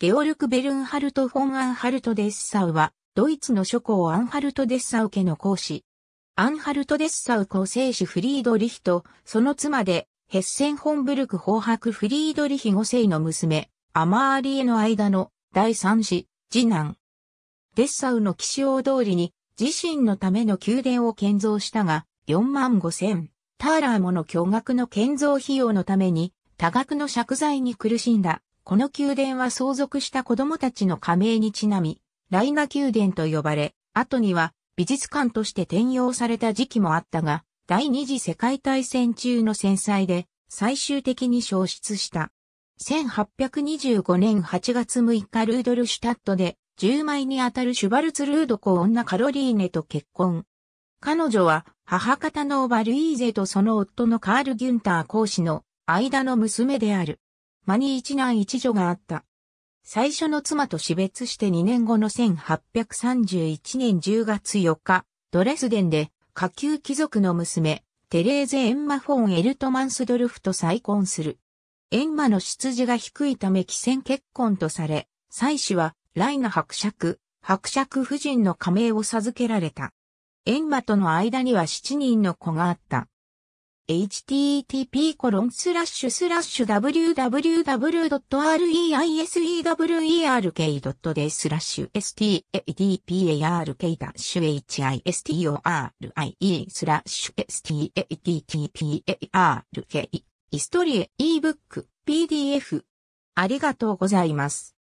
ゲオルク・ベルンハルト・フォン・アンハルト・デッサウは、ドイツの諸侯アンハルト・デッサウ家の公子。アンハルト・デッサウ公生子フリードリヒと、その妻で、ヘッセン・ホンブルク法伯フリードリヒ5世の娘、アマーリエの間の第三子、次男。デッサウの騎士王通りに、自身のための宮殿を建造したが、4万5千、ターラーもの驚愕の建造費用のために、多額の借財に苦しんだ。この宮殿は相続した子供たちの加盟にちなみ、ライナ宮殿と呼ばれ、後には美術館として転用された時期もあったが、第二次世界大戦中の戦災で最終的に消失した。1825年8月6日ルードルシュタットで10枚にあたるシュバルツルード公女カロリーネと結婚。彼女は母方のオバルイーゼとその夫のカール・ギュンター公使の間の娘である。間に一男一女があった。最初の妻と死別して2年後の1831年10月4日、ドレスデンで下級貴族の娘、テレーゼ・エンマ・フォン・エルトマンスドルフと再婚する。エンマの出自が低いため寄戦結婚とされ、妻子はライナ伯爵、伯爵夫人の加盟を授けられた。エンマとの間には7人の子があった。http://www.reisewerk.de スラッシュ stadpark-histori スラッシュ stadtpark イストリエ ebook PDF ありがとうございます。